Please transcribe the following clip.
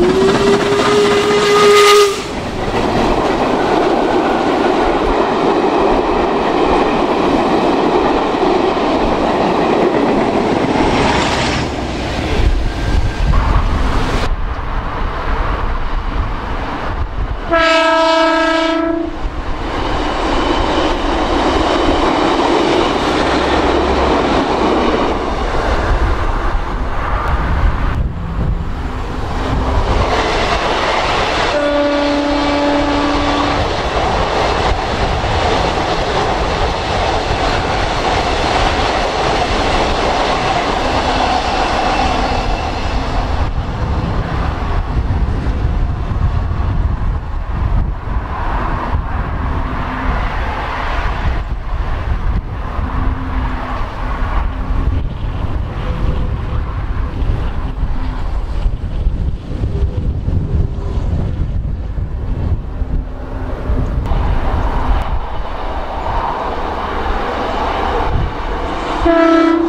Ooh. Música